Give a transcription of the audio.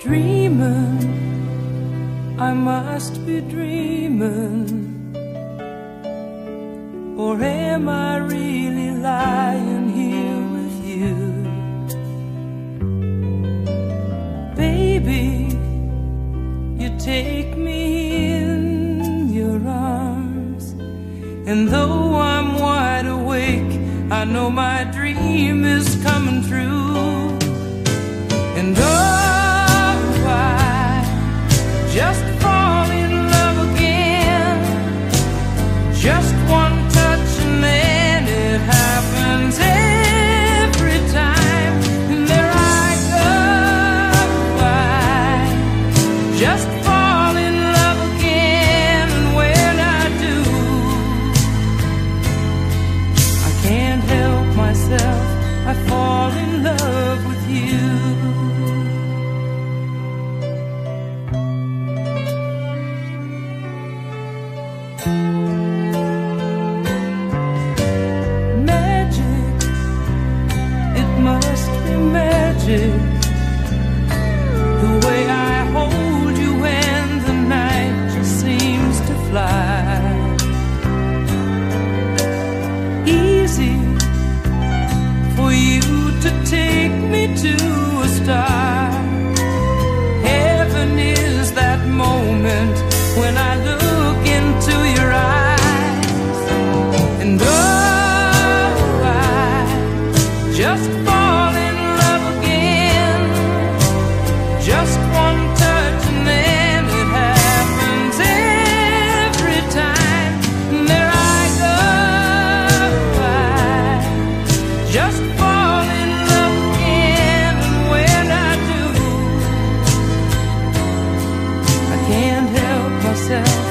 Dreaming, I must be dreaming. Or am I really lying here with you? Baby, you take me in your arms. And though I'm wide awake, I know my dream is coming true. And oh, Just one touch and then it happens every time. There I go. Just fall in love again. And when I do, I can't help myself. I fall in love with you. Magic, myself